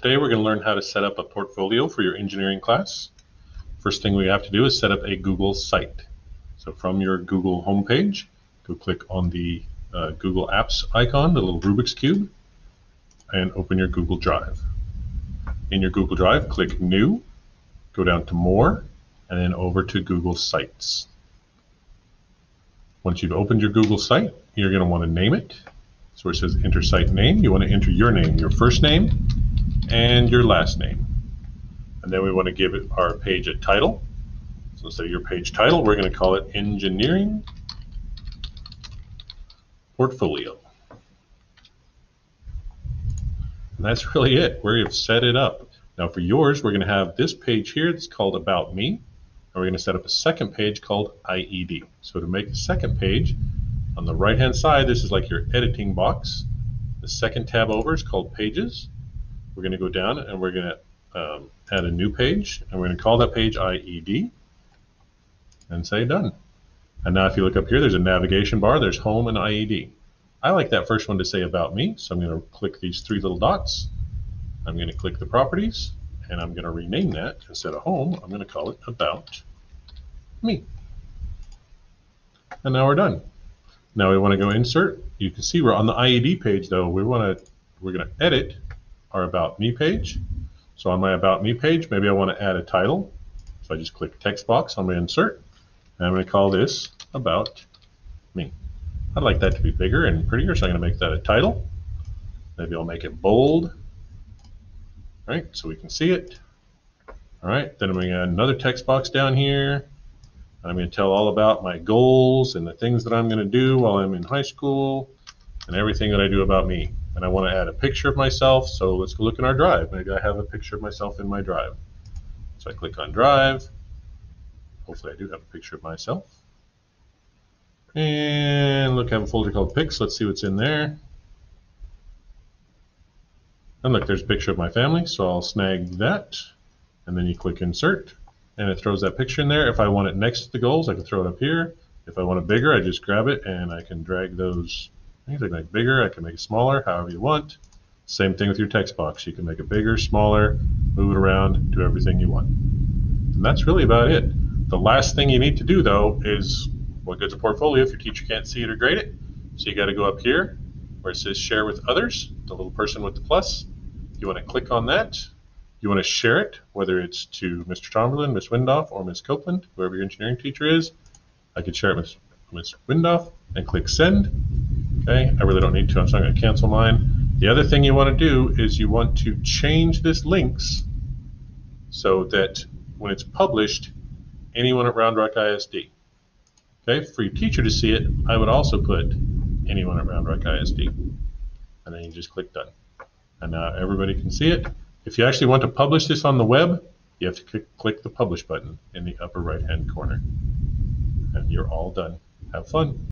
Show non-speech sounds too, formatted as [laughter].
Today we're going to learn how to set up a portfolio for your engineering class. First thing we have to do is set up a Google site. So from your Google homepage, go click on the uh, Google Apps icon, the little Rubik's Cube, and open your Google Drive. In your Google Drive, click New, go down to More, and then over to Google Sites. Once you've opened your Google site, you're going to want to name it. So it says enter site name, you want to enter your name, your first name, and your last name. And then we want to give it our page a title. So of your page title, we're going to call it Engineering Portfolio. And that's [laughs] really it. We've set it up. Now for yours, we're going to have this page here that's called About Me. And we're going to set up a second page called IED. So to make the second page, on the right hand side, this is like your editing box. The second tab over is called Pages. We're going to go down and we're going to um, add a new page, and we're going to call that page IED and say done. And now if you look up here, there's a navigation bar, there's home and IED. I like that first one to say about me, so I'm going to click these three little dots. I'm going to click the properties, and I'm going to rename that. Instead of home, I'm going to call it about me. And now we're done. Now we want to go insert. You can see we're on the IED page though. We want to, we're going to edit our About Me page. So on my About Me page, maybe I want to add a title. So I just click text box on my insert, and I'm going to call this About Me. I'd like that to be bigger and prettier, so I'm going to make that a title. Maybe I'll make it bold. All right, so we can see it. All right, then I'm going to add another text box down here. I'm going to tell all about my goals and the things that I'm going to do while I'm in high school and everything that I do about me and I want to add a picture of myself. So let's go look in our drive. Maybe I have a picture of myself in my drive. So I click on drive. Hopefully I do have a picture of myself. And look, I have a folder called pics. Let's see what's in there. And look, there's a picture of my family. So I'll snag that. And then you click insert. And it throws that picture in there. If I want it next to the goals, I can throw it up here. If I want it bigger, I just grab it and I can drag those I can make it bigger, I can make it smaller, however you want. Same thing with your text box. You can make it bigger, smaller, move it around, do everything you want. And that's really about it. The last thing you need to do though is what goes to portfolio if your teacher can't see it or grade it. So you got to go up here where it says share with others, the little person with the plus. You want to click on that. You want to share it, whether it's to Mr. Tomberlin, Ms. Windoff, or Ms. Copeland, whoever your engineering teacher is. I can share it with Ms. Windoff and click send. Okay, I really don't need to, I'm just going to cancel mine. The other thing you want to do is you want to change this links so that when it's published, anyone at Round Rock ISD. Okay, for your teacher to see it, I would also put anyone at Round Rock ISD. And then you just click done. And now everybody can see it. If you actually want to publish this on the web, you have to click the publish button in the upper right hand corner. And you're all done. Have fun.